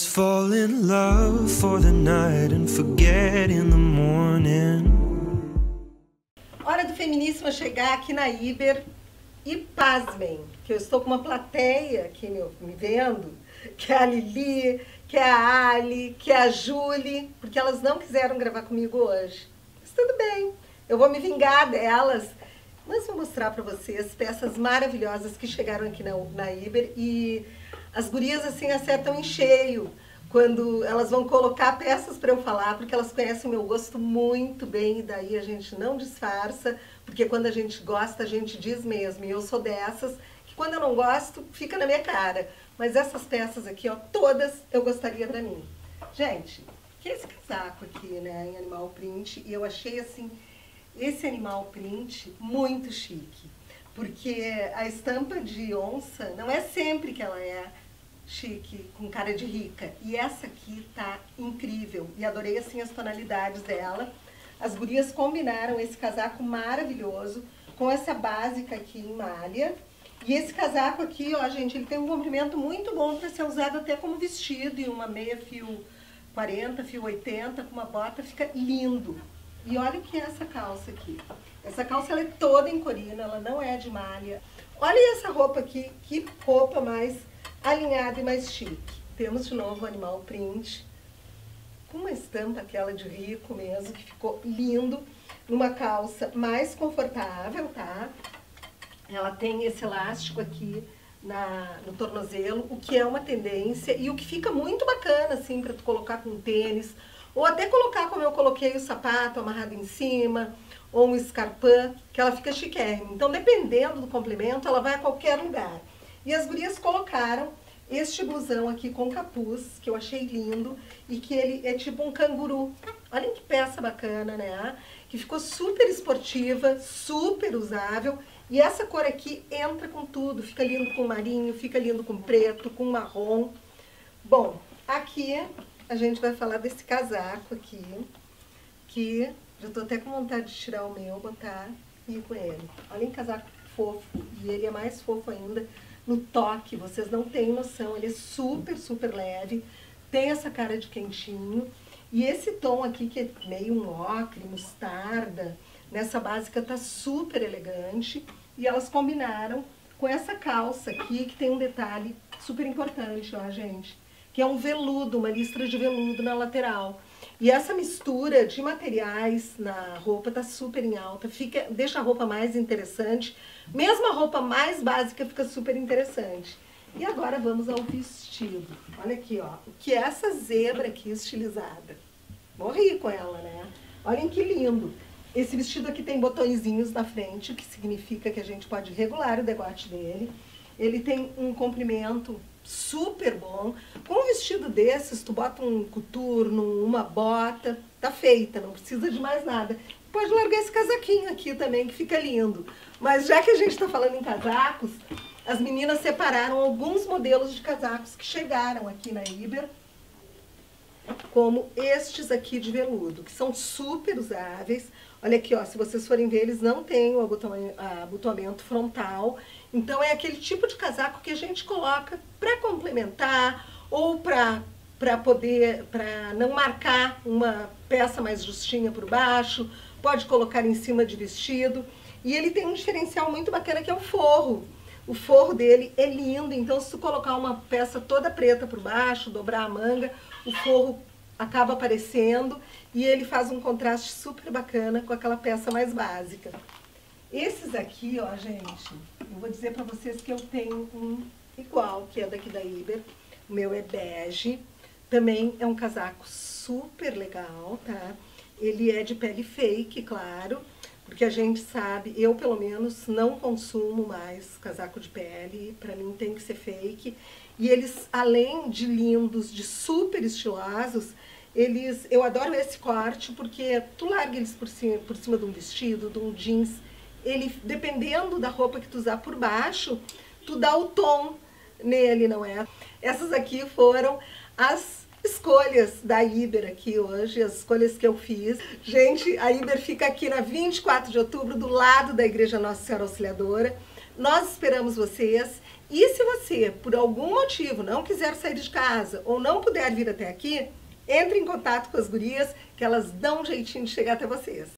Let's fall in love for the night and forget in the morning. Hora do Feminíssima chegar aqui na Iber e pasmem, que eu estou com uma plateia aqui me, me vendo, que é a Lili, que é a Ali, que é a Julie, porque elas não quiseram gravar comigo hoje. Mas tudo bem, eu vou me vingar delas. Mas vou mostrar para vocês peças maravilhosas que chegaram aqui na, na Iber e as gurias assim acertam em cheio quando elas vão colocar peças para eu falar, porque elas conhecem o meu gosto muito bem e daí a gente não disfarça, porque quando a gente gosta, a gente diz mesmo. E eu sou dessas que quando eu não gosto, fica na minha cara. Mas essas peças aqui, ó, todas eu gostaria para mim. Gente, que é esse casaco aqui, né, em animal print, e eu achei assim esse animal print muito chique. Porque a estampa de onça não é sempre que ela é chique, com cara de rica. E essa aqui tá incrível. E adorei assim as tonalidades dela. As gurias combinaram esse casaco maravilhoso com essa básica aqui em malha. E esse casaco aqui, ó, gente, ele tem um comprimento muito bom para ser usado até como vestido e uma meia fio 40, fio 80, com uma bota, fica lindo. E olha o que é essa calça aqui. Essa calça ela é toda em corina, ela não é de malha. Olha essa roupa aqui, que roupa mais alinhada e mais chique. Temos de novo o animal print, com uma estampa aquela de rico mesmo, que ficou lindo, numa calça mais confortável, tá? Ela tem esse elástico aqui na, no tornozelo, o que é uma tendência e o que fica muito bacana, assim, para tu colocar com tênis, ou até colocar como eu coloquei o sapato amarrado em cima, ou um escarpão, que ela fica chiquérrima. Então, dependendo do complemento, ela vai a qualquer lugar. E as gurias colocaram este blusão aqui com capuz, que eu achei lindo, e que ele é tipo um canguru. Olha que peça bacana, né? Que ficou super esportiva, super usável. E essa cor aqui entra com tudo, fica lindo com marinho, fica lindo com preto, com marrom. Bom, aqui a gente vai falar desse casaco aqui, que já tô até com vontade de tirar o meu, botar e ir com ele. Olha que casaco fofo, e ele é mais fofo ainda. No toque, vocês não têm noção, ele é super, super leve, tem essa cara de quentinho, e esse tom aqui, que é meio um ocre, mostarda, nessa básica tá super elegante, e elas combinaram com essa calça aqui, que tem um detalhe super importante, ó, gente, que é um veludo, uma listra de veludo na lateral. E essa mistura de materiais na roupa tá super em alta, fica, deixa a roupa mais interessante. Mesmo a roupa mais básica fica super interessante. E agora vamos ao vestido. Olha aqui, ó, o que é essa zebra aqui estilizada. Morri com ela, né? Olhem que lindo. Esse vestido aqui tem botõezinhos na frente, o que significa que a gente pode regular o decote dele. Ele tem um comprimento super bom. Com um vestido desses, tu bota um coturno, uma bota, tá feita, não precisa de mais nada. Pode largar esse casaquinho aqui também, que fica lindo. Mas já que a gente está falando em casacos, as meninas separaram alguns modelos de casacos que chegaram aqui na Iber, como estes aqui de veludo, que são super usáveis. Olha aqui, ó, se vocês forem ver, eles não têm o abotoamento frontal. Então é aquele tipo de casaco que a gente coloca para complementar ou para para poder, para não marcar uma peça mais justinha por baixo, pode colocar em cima de vestido. E ele tem um diferencial muito bacana que é o forro. O forro dele é lindo, então se tu colocar uma peça toda preta por baixo, dobrar a manga, o forro acaba aparecendo e ele faz um contraste super bacana com aquela peça mais básica. Esses aqui, ó, gente, eu vou dizer pra vocês que eu tenho um igual, que é daqui da Iber. O meu é bege. Também é um casaco super legal, tá? Ele é de pele fake, claro, porque a gente sabe, eu pelo menos não consumo mais casaco de pele, pra mim tem que ser fake. E eles, além de lindos, de super estilosos, eles, eu adoro esse corte porque tu larga eles por cima, por cima de um vestido, de um jeans, ele, dependendo da roupa que tu usar por baixo, tu dá o tom nele, não é? Essas aqui foram as escolhas da Iber aqui hoje, as escolhas que eu fiz. Gente, a Iber fica aqui na 24 de outubro, do lado da Igreja Nossa Senhora Auxiliadora. Nós esperamos vocês E se você, por algum motivo, não quiser sair de casa ou não puder vir até aqui, entre em contato com as gurias que elas dão um jeitinho de chegar até vocês.